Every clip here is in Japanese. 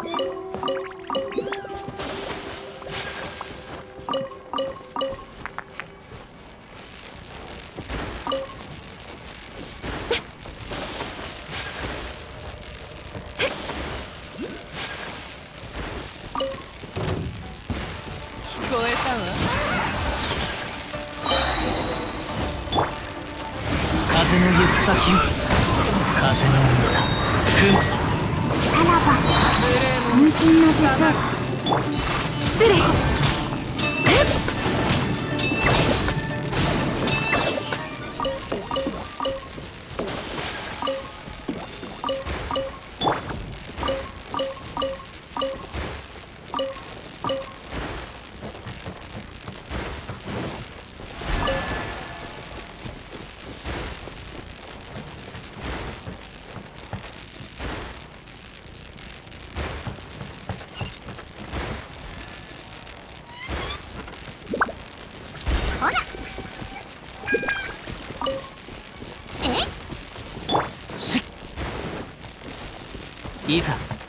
Yeah.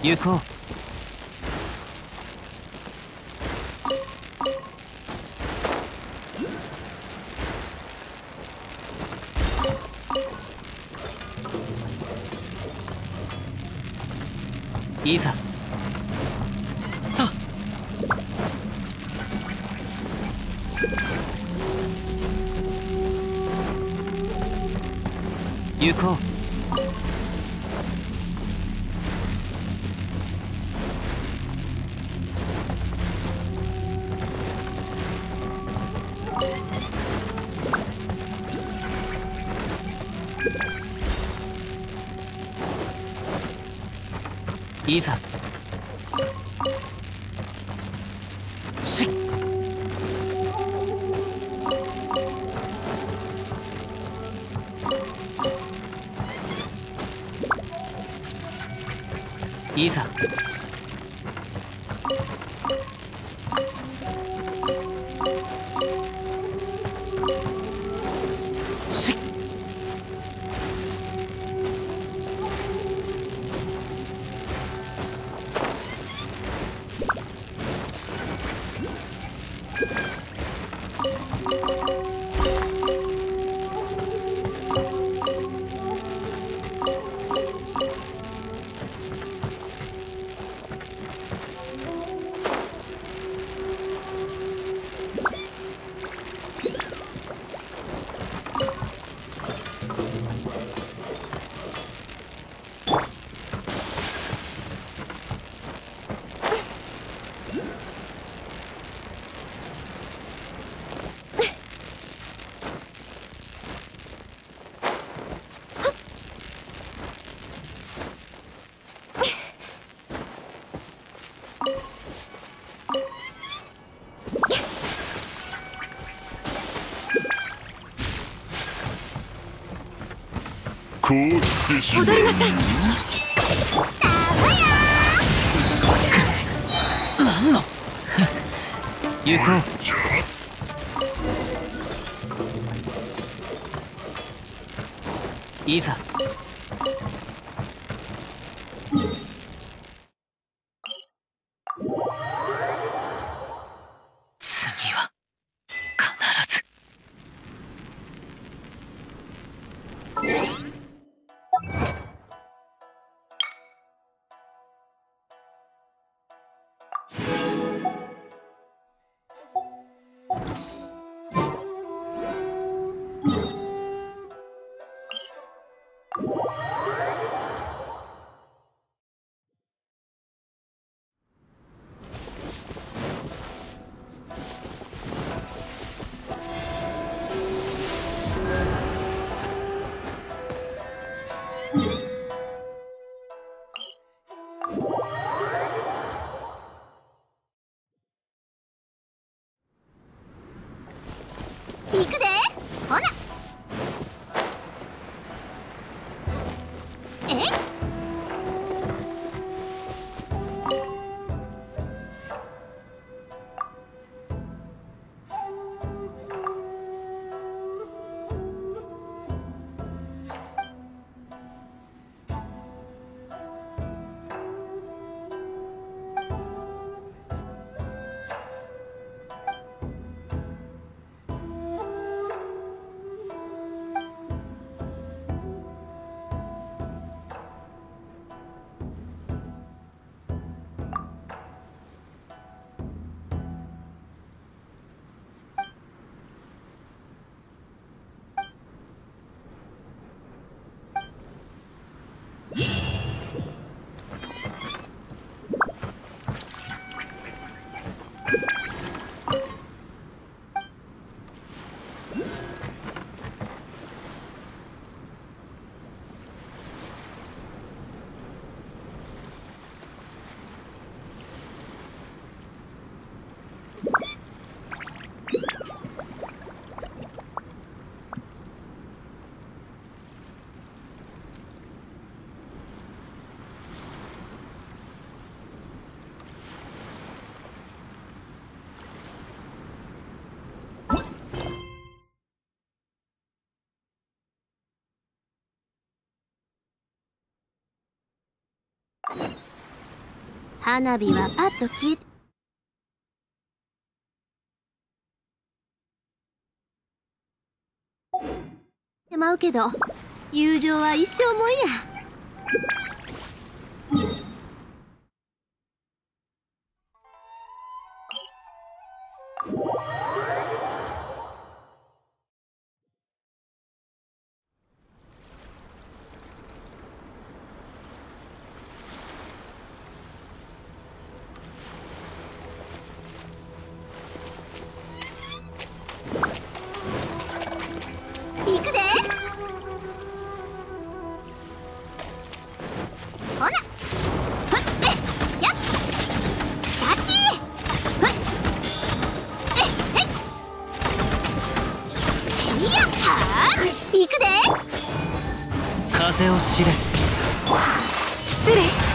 行。こういざこうしてしまう踊りなさい何の？行こう。いざ次花火はパッと消えてまうけど友情は一生もんや。風を知れ。失礼。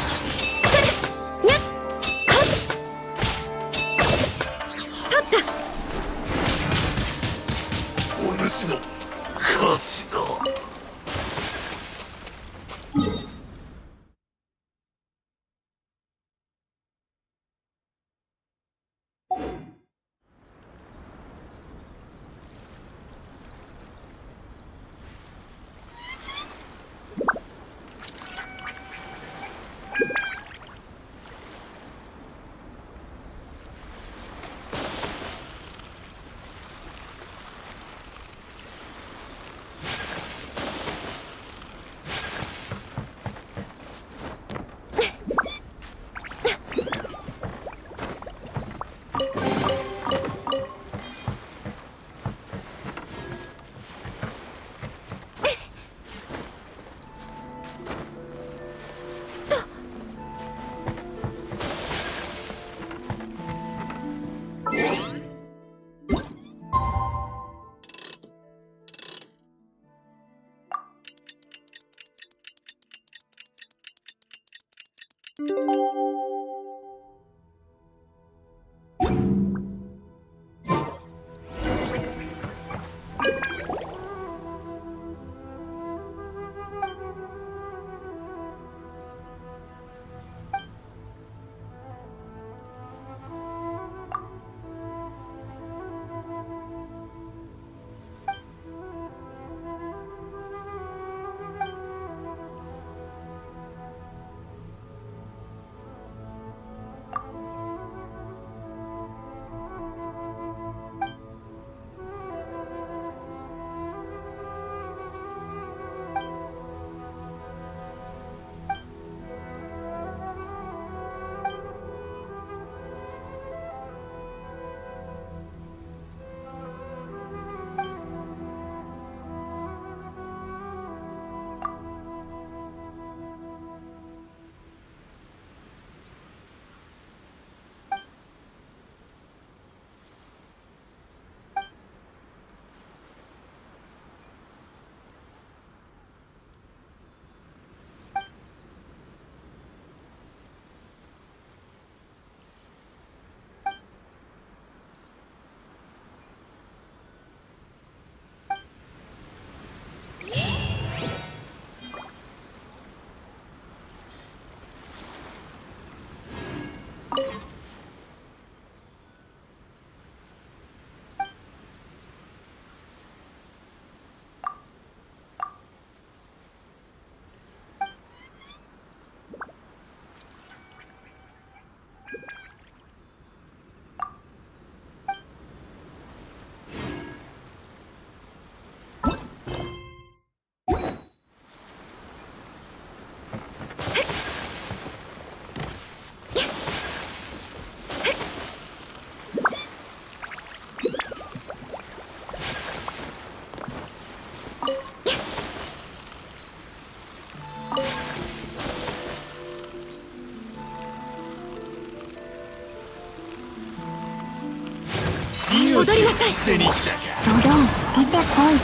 戻りなさい。ドドン出てこい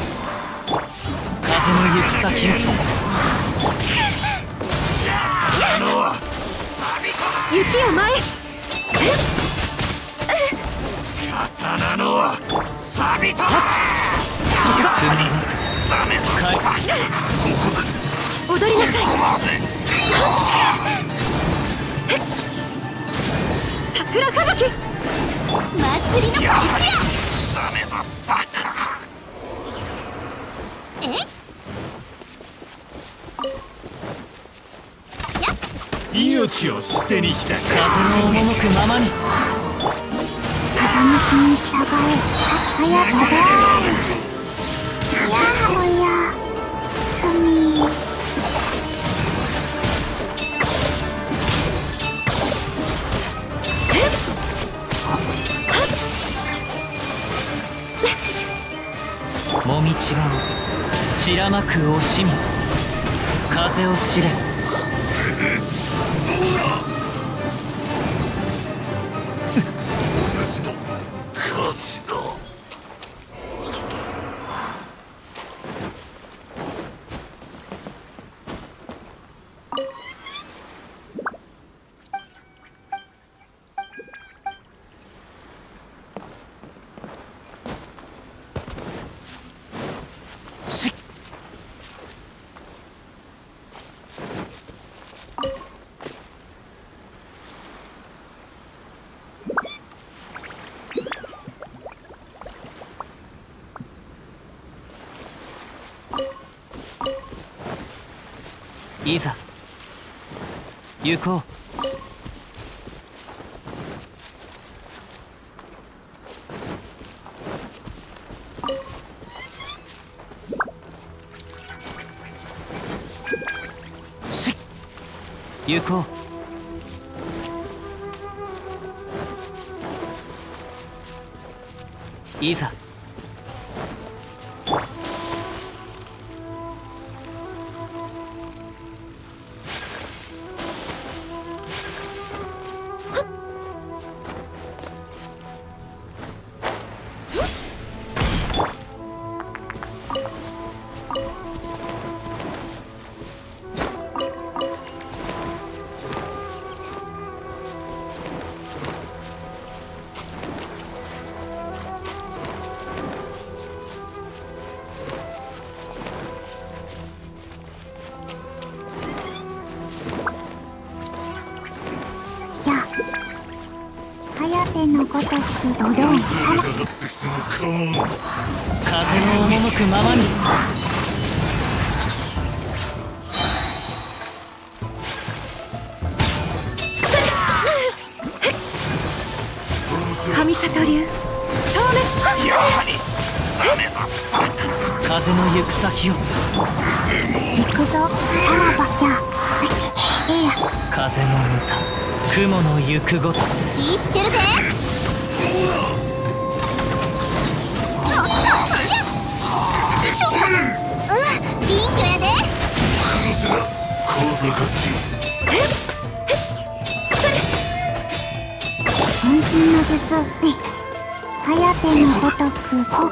風の行く先へ雪を前刀の踊りなさい桜吹雪やはりやダメだったかえや命を捨てに来た風の赴くままに。風向きに従え。はやたを散らまく惜しみ風を知れ。いざ。行こう。行こう。いざ。ご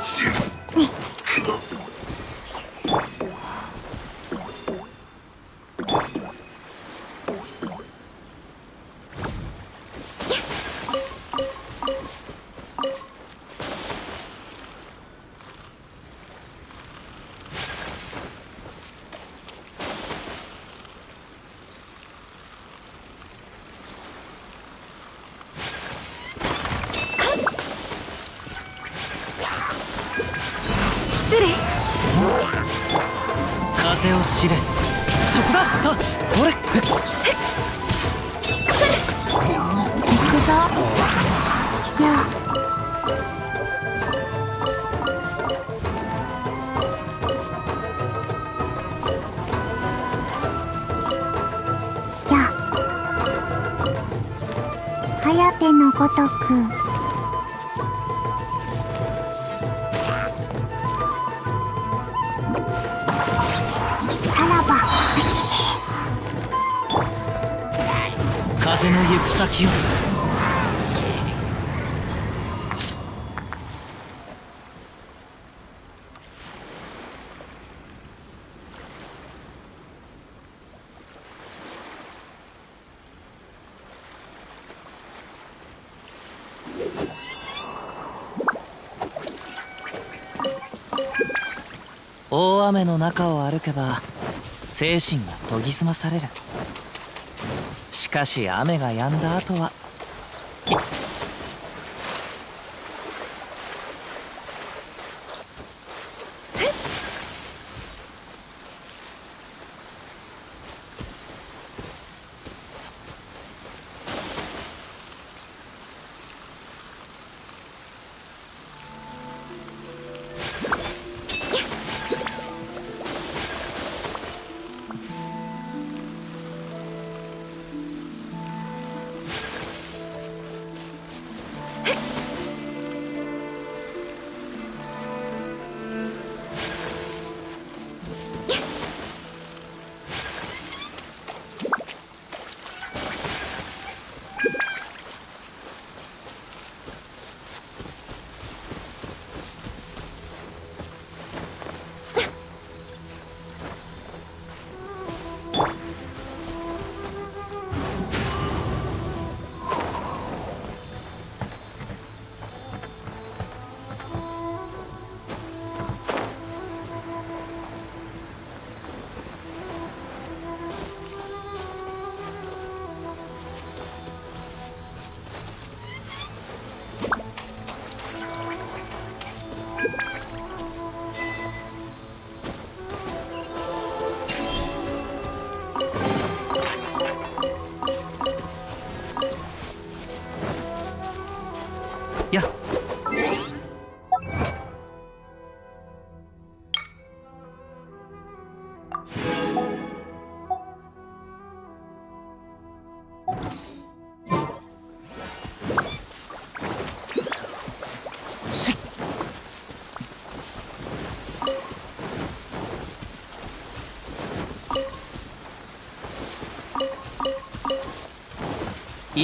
大雨の中を歩けば精神が研ぎ澄まされる。しかし雨が止んだ後は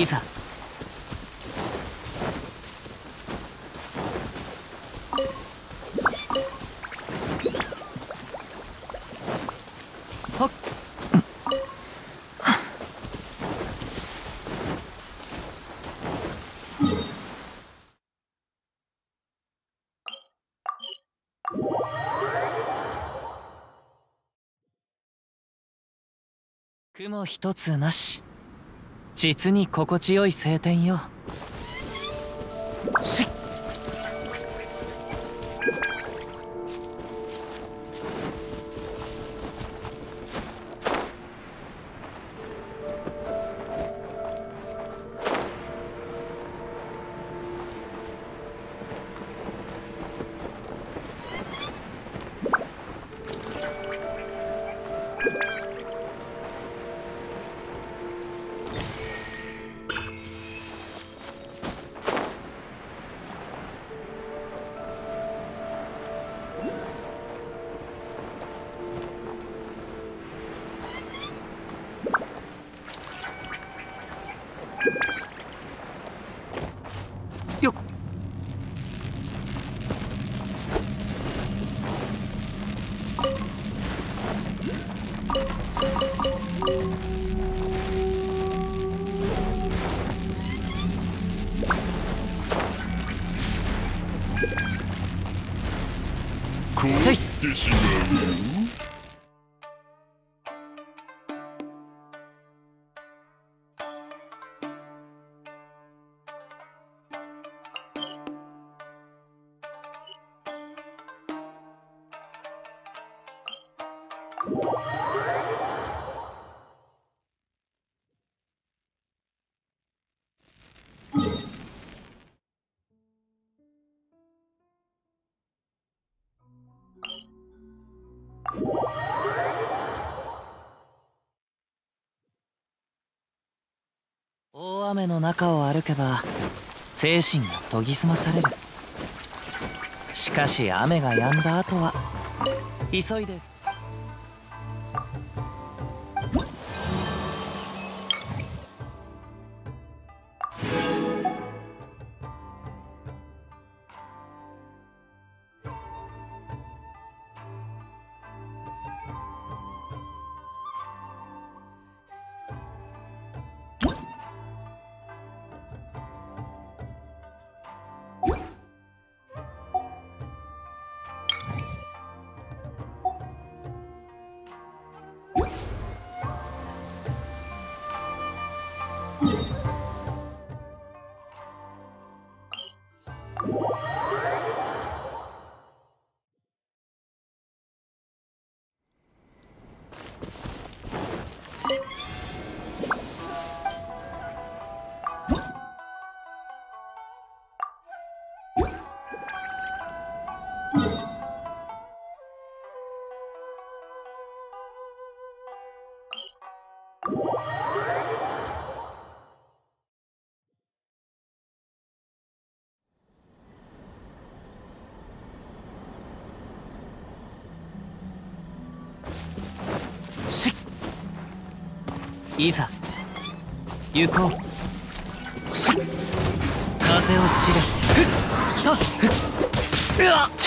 いざ雲一つなし。実に心地よい晴天よ。っ大雨の中を歩けば精神が研ぎ澄まされる。しかし雨が止んだ後は急いでいざ。行こう。しっ風を知れ。ふっはっふっ。うわっ。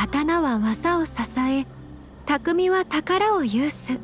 刀は技を支え匠は宝を有す。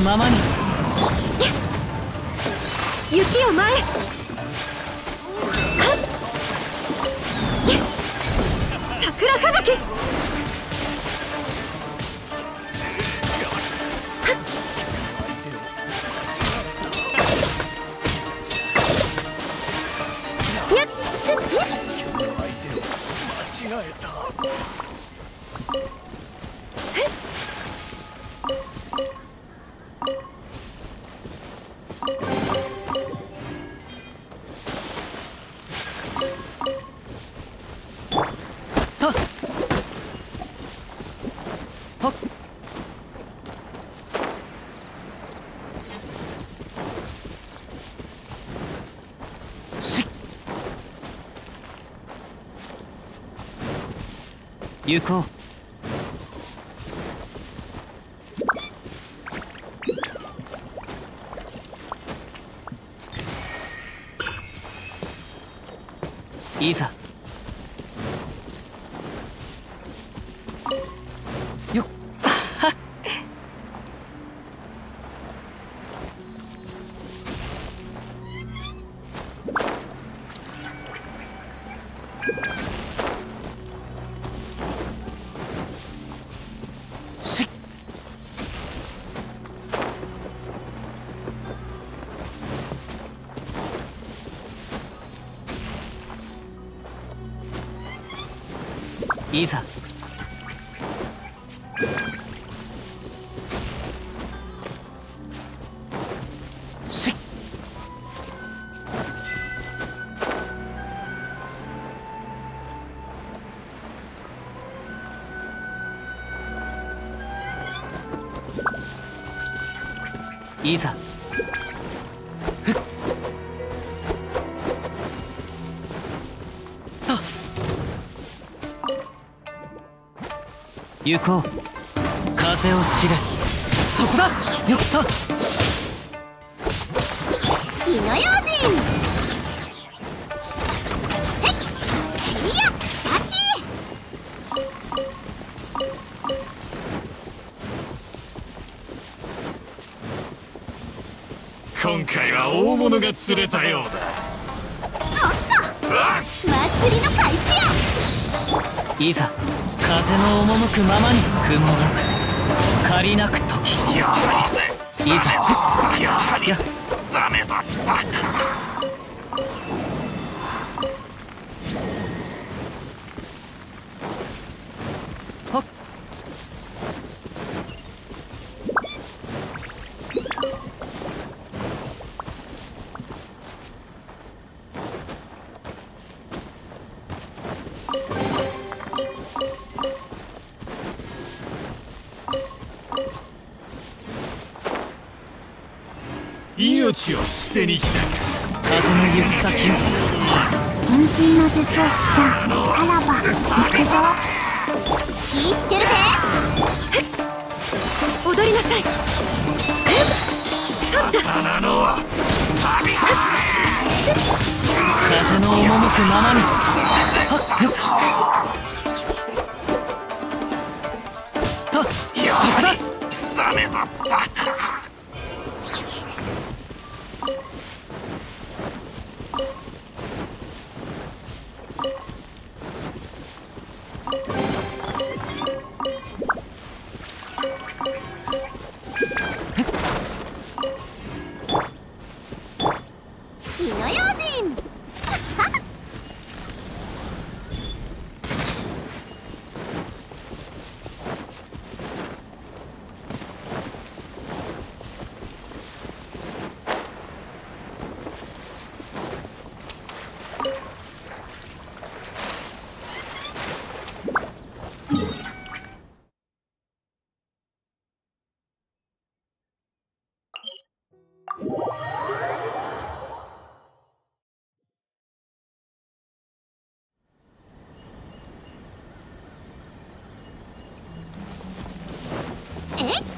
の赴くままに。雪を前桜吹雪。やっす間違えたた行こう。いざしっ。いざ行こう。風を知れ。そこだ。よっと火の用心。今回は大物が釣れたようだ。おっと。祭りの開始や。いざ。風の赴くままに踏んもなく借りなく時。やはりいざやはりダメだったえ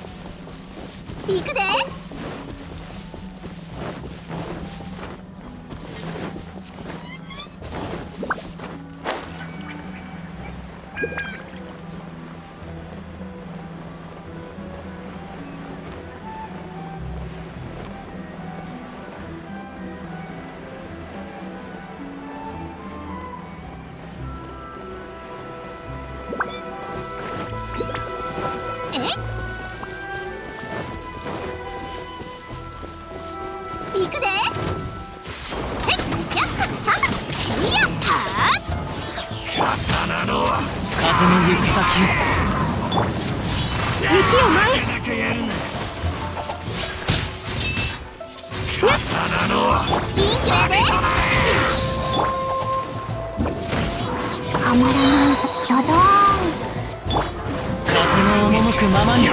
くままに。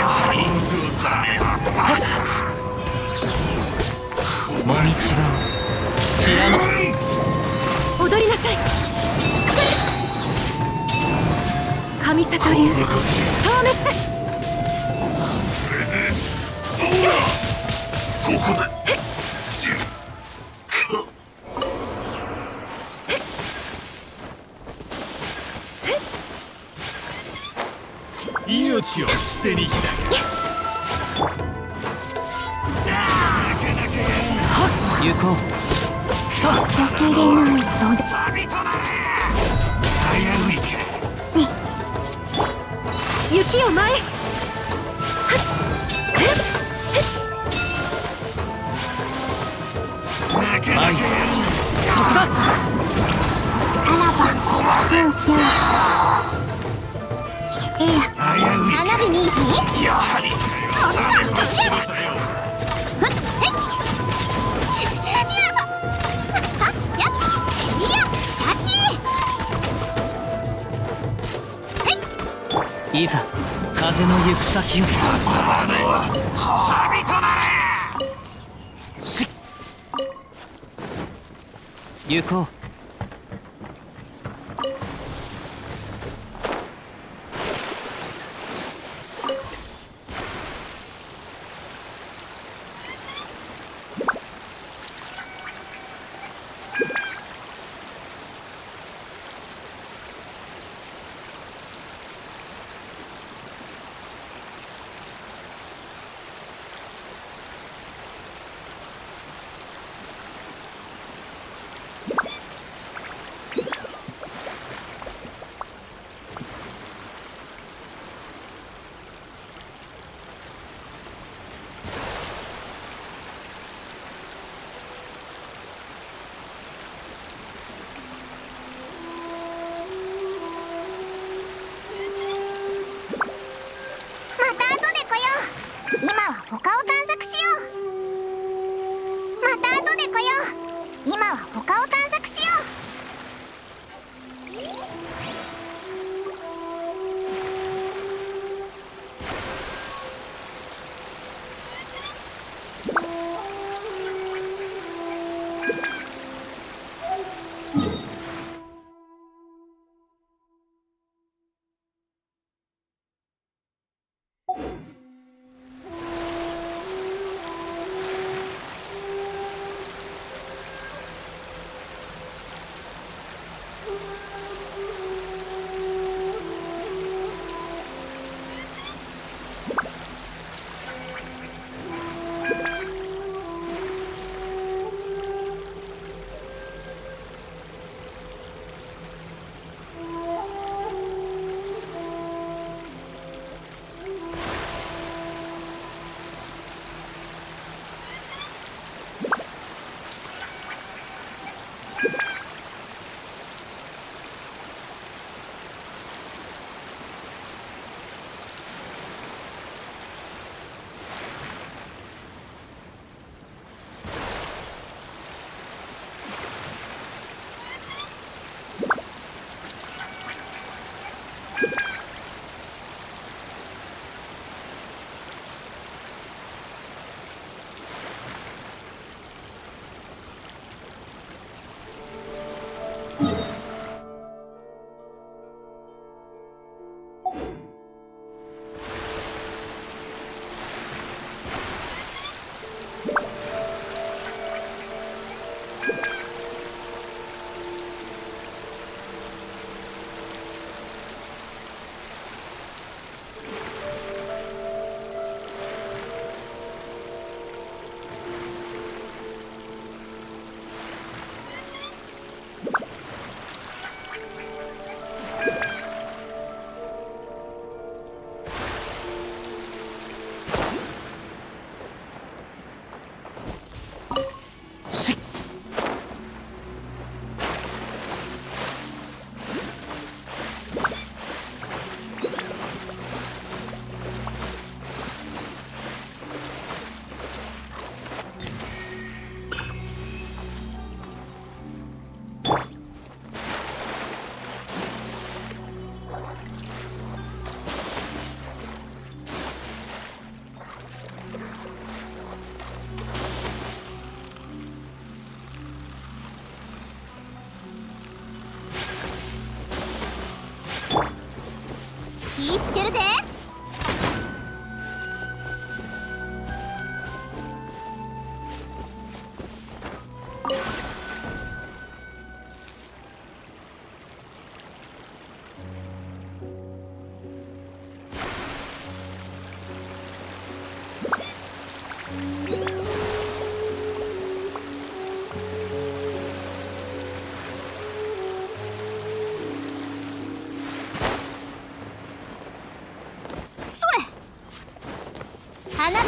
もみちら踊りなさい。神里流。透ここで。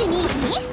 えに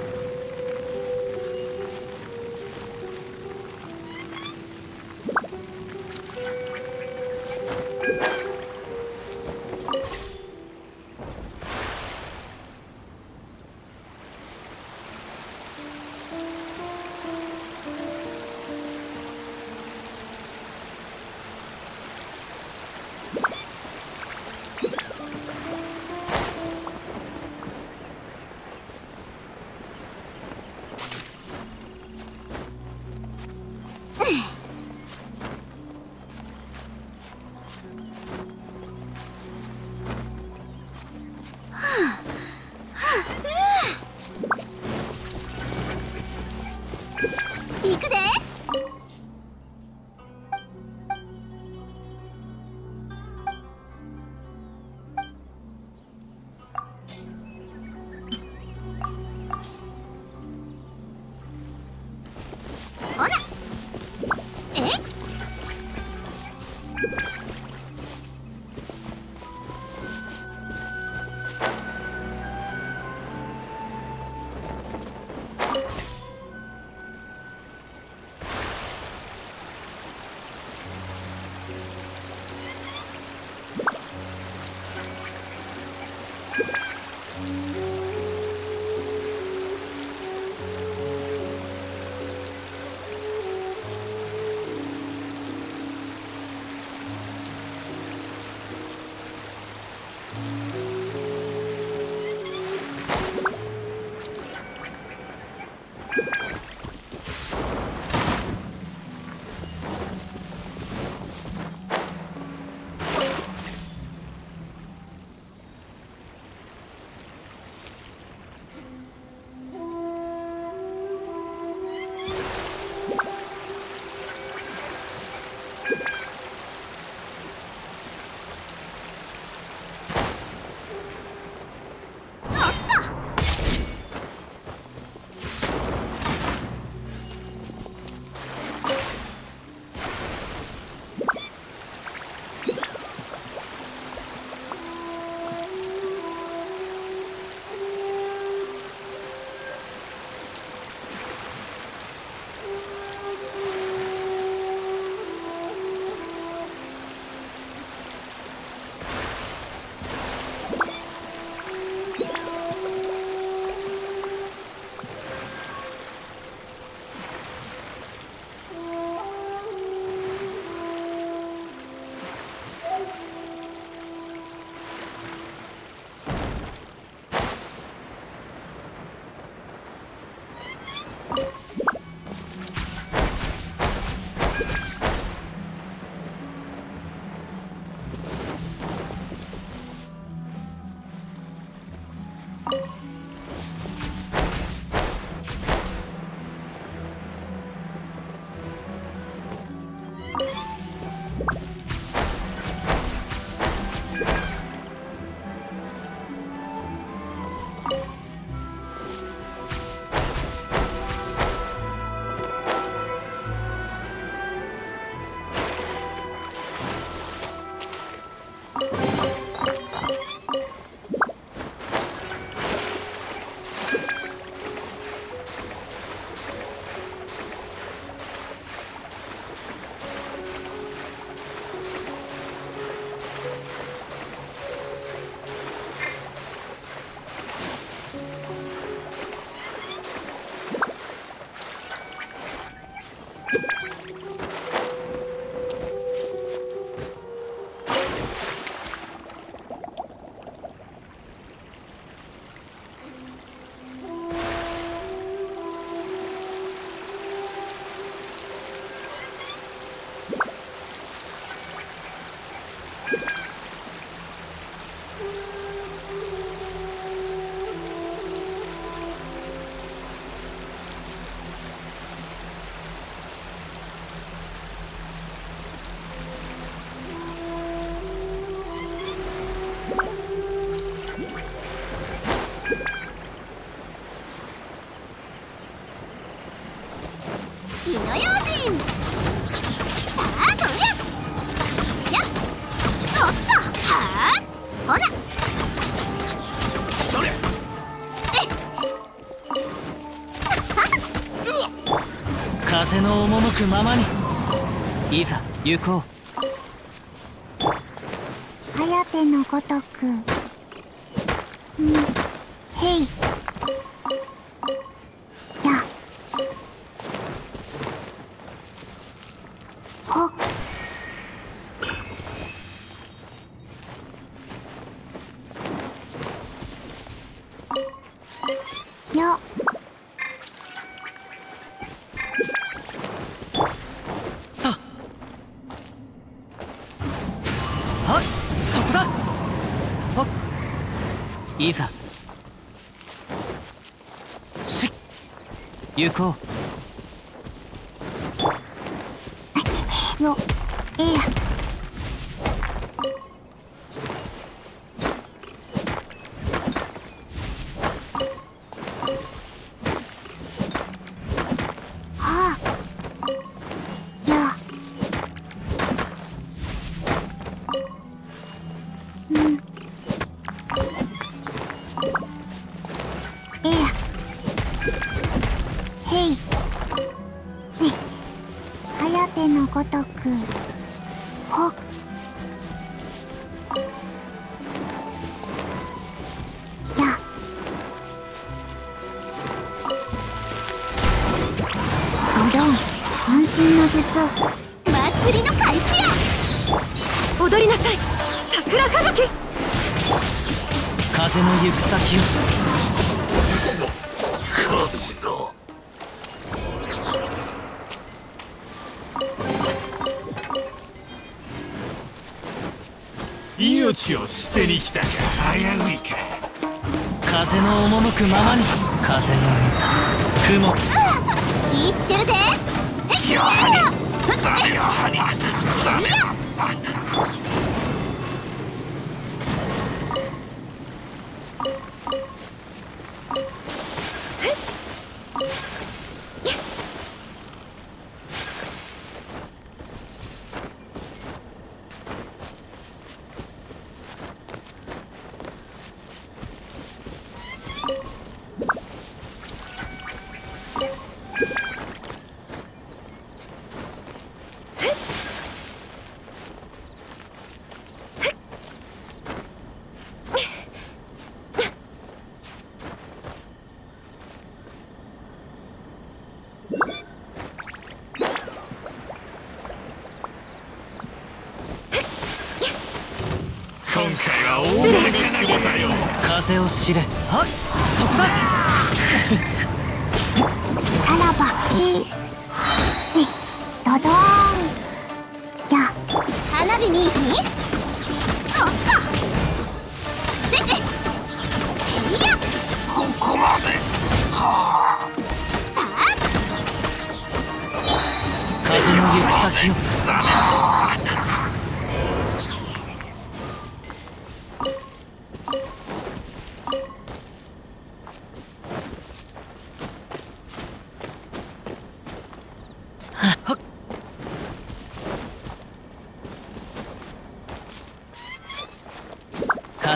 ほなそれ風の赴くままに。いざ行こう。颯のごとくうんへい行こう。先を。勝ちだ。命を捨てに来たか。危ういか。風の赴くままに。風の雲。言ってるで。やはり。ダメやはり。ダメだ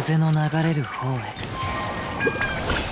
風の流れる方へ。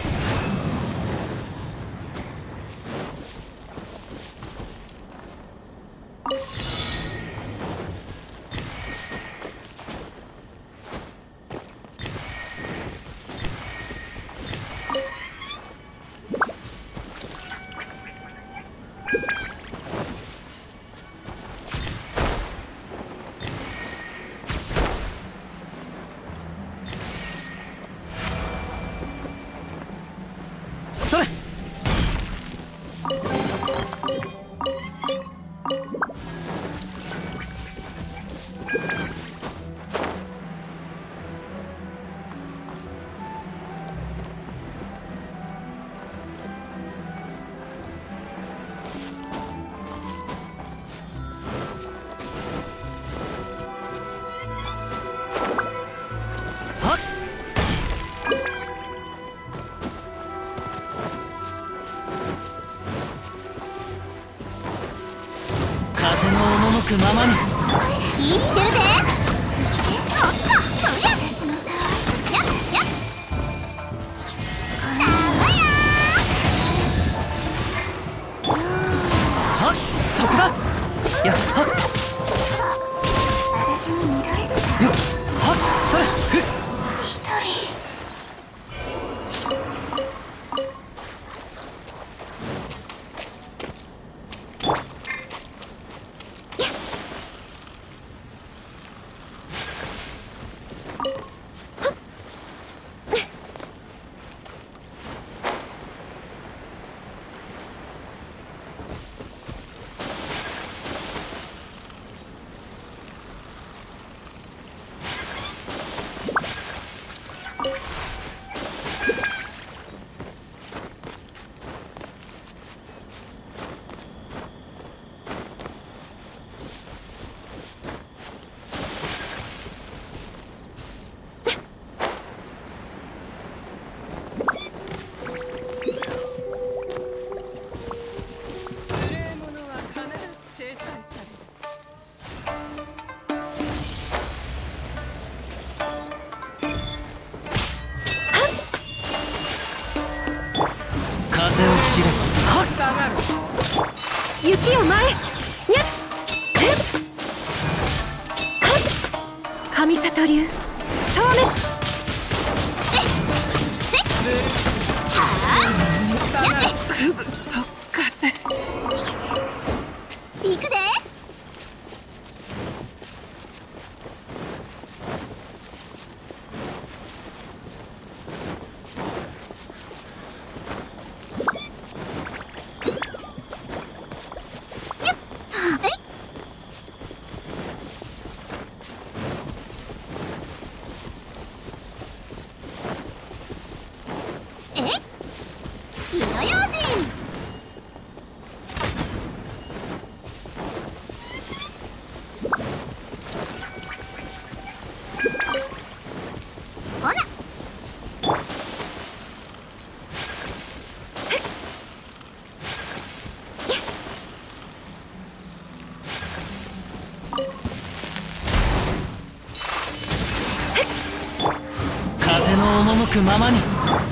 くままに。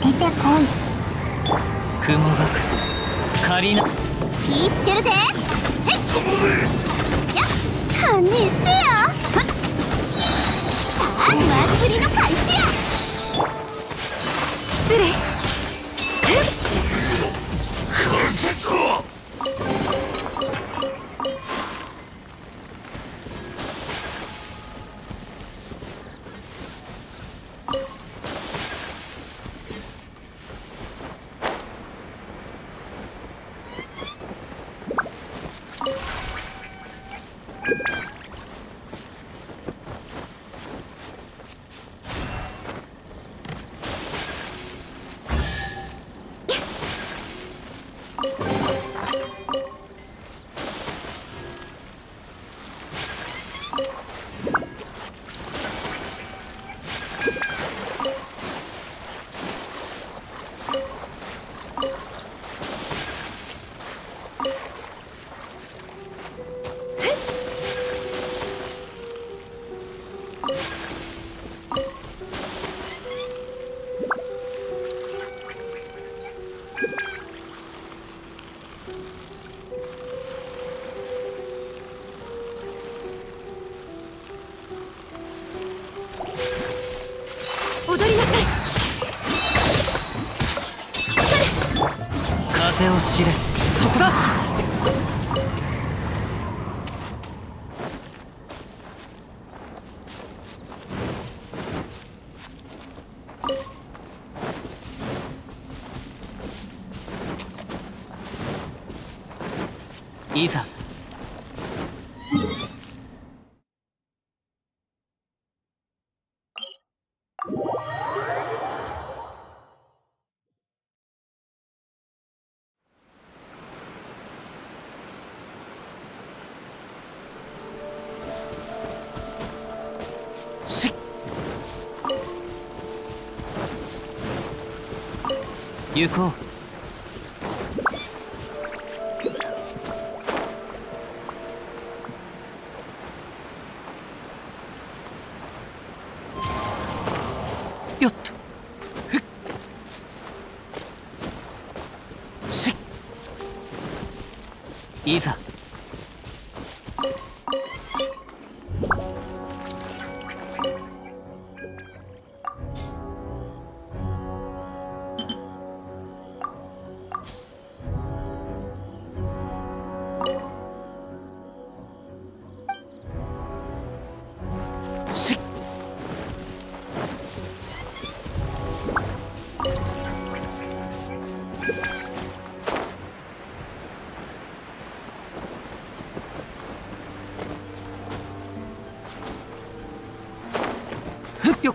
出てこい。雲がく仮な。気いるぜへっやっしてよ。さあニりの開始やそこだ。行こう。よっ。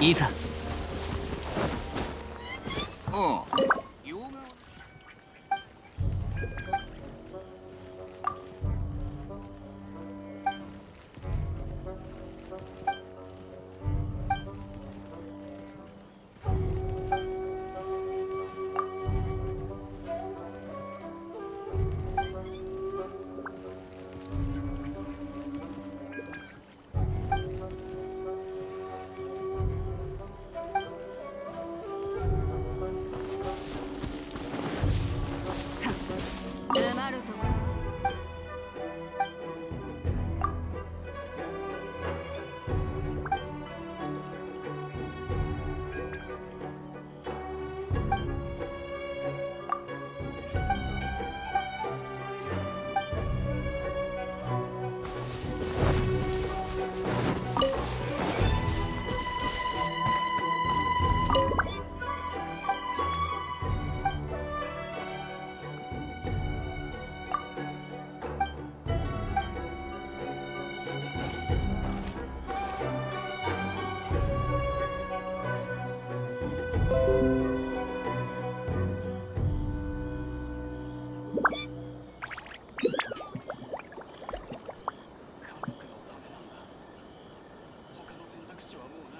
いざ。う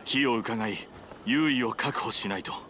火を伺い優位を確保しないと。